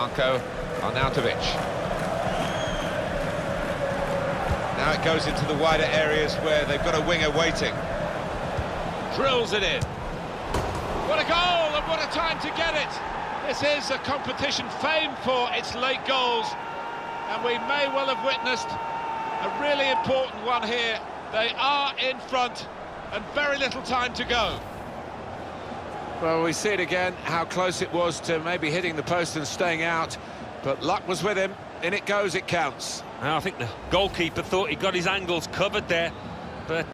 Marko Arnautovic. Now it goes into the wider areas where they've got a winger waiting. Drills it in. What a goal and what a time to get it! This is a competition famed for its late goals, and we may well have witnessed a really important one here. They are in front, and very little time to go. Well, we see it again, how close it was to maybe hitting the post and staying out, but luck was with him. In it goes, it counts. I think the goalkeeper thought he got his angles covered there, but